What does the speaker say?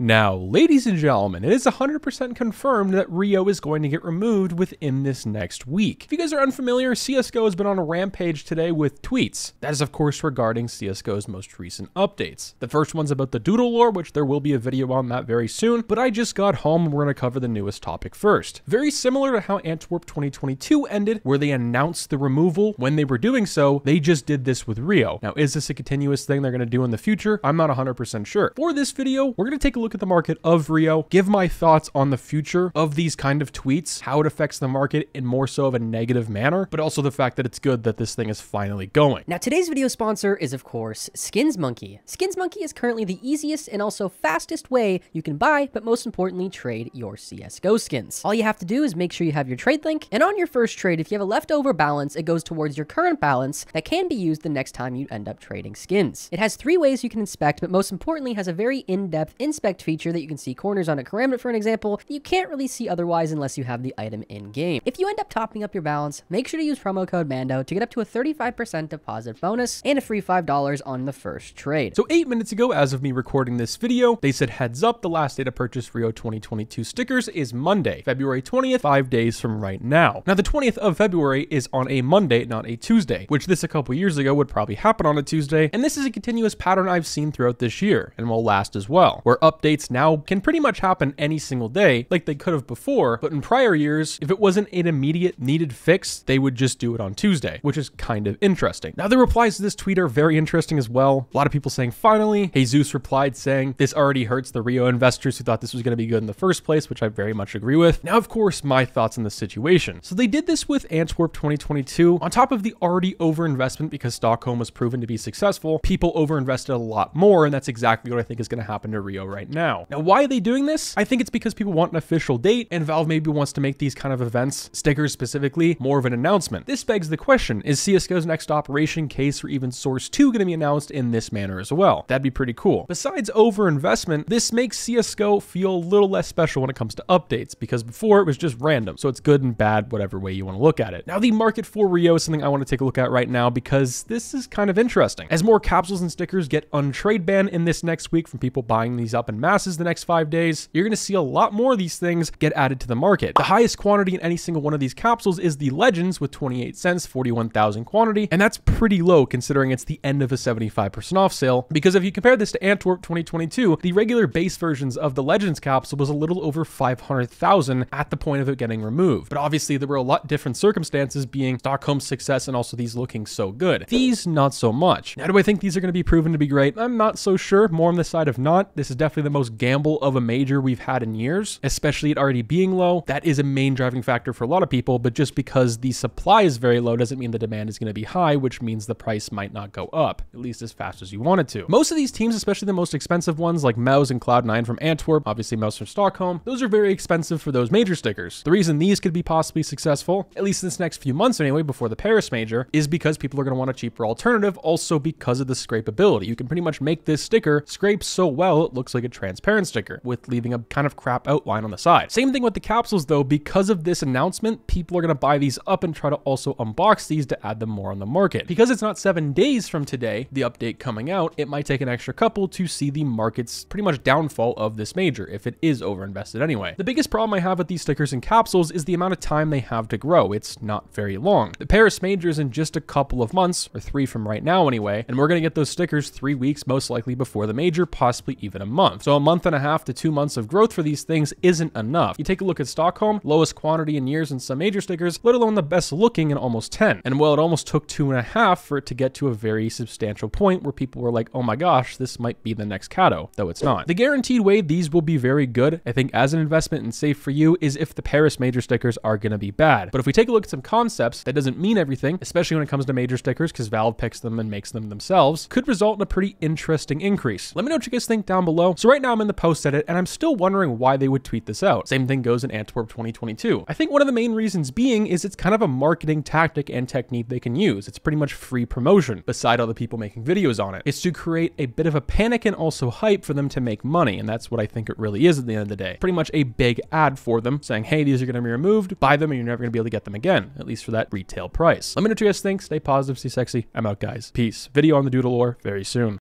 Now, ladies and gentlemen, it is 100% confirmed that Rio is going to get removed within this next week. If you guys are unfamiliar, CSGO has been on a rampage today with tweets. That is, of course, regarding CSGO's most recent updates. The first one's about the Doodle lore, which there will be a video on that very soon, but I just got home and we're going to cover the newest topic first. Very similar to how Antwerp 2022 ended, where they announced the removal. When they were doing so, they just did this with Rio. Now, is this a continuous thing they're going to do in the future? I'm not 100% sure. For this video, we're going to take a look look at the market of Rio, give my thoughts on the future of these kind of tweets, how it affects the market in more so of a negative manner, but also the fact that it's good that this thing is finally going. Now, today's video sponsor is, of course, SkinsMonkey. Skins Monkey is currently the easiest and also fastest way you can buy, but most importantly, trade your CSGO skins. All you have to do is make sure you have your trade link, and on your first trade, if you have a leftover balance, it goes towards your current balance that can be used the next time you end up trading skins. It has three ways you can inspect, but most importantly, has a very in-depth inspect feature that you can see corners on a Karambit, for an example, you can't really see otherwise unless you have the item in-game. If you end up topping up your balance, make sure to use promo code MANDO to get up to a 35% deposit bonus and a free $5 on the first trade. So eight minutes ago, as of me recording this video, they said heads up, the last day to purchase Rio 2022 stickers is Monday, February 20th, five days from right now. Now the 20th of February is on a Monday, not a Tuesday, which this a couple years ago would probably happen on a Tuesday, and this is a continuous pattern I've seen throughout this year, and will last as well, where updates now can pretty much happen any single day, like they could have before. But in prior years, if it wasn't an immediate needed fix, they would just do it on Tuesday, which is kind of interesting. Now, the replies to this tweet are very interesting as well. A lot of people saying, finally. Heyzeus replied saying, this already hurts the Rio investors who thought this was going to be good in the first place, which I very much agree with. Now, of course, my thoughts on the situation. So they did this with Antwerp 2022. On top of the already overinvestment because Stockholm was proven to be successful, people overinvested a lot more, and that's exactly what I think is going to happen to Rio right now. Now, Now, why are they doing this? I think it's because people want an official date, and Valve maybe wants to make these kind of events, stickers specifically, more of an announcement. This begs the question, is CSGO's next operation case or even Source 2 going to be announced in this manner as well? That'd be pretty cool. Besides overinvestment, this makes CSGO feel a little less special when it comes to updates, because before it was just random, so it's good and bad, whatever way you want to look at it. Now, the market for Rio is something I want to take a look at right now because this is kind of interesting. As more capsules and stickers get untrade banned in this next week from people buying these up in masses the next five days, you're going to see a lot more of these things get added to the market. The highest quantity in any single one of these capsules is the Legends with 28 cents, 41,000 quantity, and that's pretty low considering it's the end of a 75% off sale. Because if you compare this to Antwerp 2022, the regular base versions of the Legends capsule was a little over 500,000 at the point of it getting removed. But obviously there were a lot different circumstances being Stockholm's success and also these looking so good. These, not so much. Now, do I think these are going to be proven to be great? I'm not so sure. More on the side of not. This is definitely the most gamble of a major we've had in years, especially it already being low. That is a main driving factor for a lot of people, but just because the supply is very low doesn't mean the demand is going to be high, which means the price might not go up, at least as fast as you want it to. Most of these teams, especially the most expensive ones like MOUZ and Cloud9 from Antwerp, obviously MOUZ from Stockholm, those are very expensive for those major stickers. The reason these could be possibly successful, at least in this next few months anyway, before the Paris major, is because people are going to want a cheaper alternative, also because of the scrapeability. You can pretty much make this sticker scrape so well it looks like a transparent sticker, with leaving a kind of crap outline on the side. Same thing with the capsules though, because of this announcement, people are going to buy these up and try to also unbox these to add them more on the market. Because it's not seven days from today, the update coming out, it might take an extra couple to see the market's pretty much downfall of this major, if it is overinvested anyway. The biggest problem I have with these stickers and capsules is the amount of time they have to grow. It's not very long. The Paris major is in just a couple of months, or three from right now anyway, and we're going to get those stickers three weeks most likely before the major, possibly even a month. So a month and a half to two months of growth for these things isn't enough. You take a look at Stockholm, lowest quantity in years in some major stickers, let alone the best looking in almost 10. And well, it almost took two and a half for it to get to a very substantial point where people were like, oh my gosh, this might be the next Kato, though it's not. The guaranteed way these will be very good, I think as an investment and safe for you, is if the Paris major stickers are going to be bad. But if we take a look at some concepts, that doesn't mean everything, especially when it comes to major stickers, because Valve picks them and makes them themselves, could result in a pretty interesting increase. Let me know what you guys think down below. So right now I'm in the post edit and I'm still wondering why they would tweet this out. Same thing goes in Antwerp 2022. I think one of the main reasons being is it's kind of a marketing tactic and technique they can use. It's pretty much free promotion beside all the people making videos on it. It's to create a bit of a panic and also hype for them to make money. And that's what I think it really is at the end of the day. Pretty much a big ad for them saying, hey, these are going to be removed, buy them and you're never going to be able to get them again, at least for that retail price. Let me know what you guys think. Stay positive, stay sexy. I'm out, guys. Peace. Video on the Doodle lore very soon.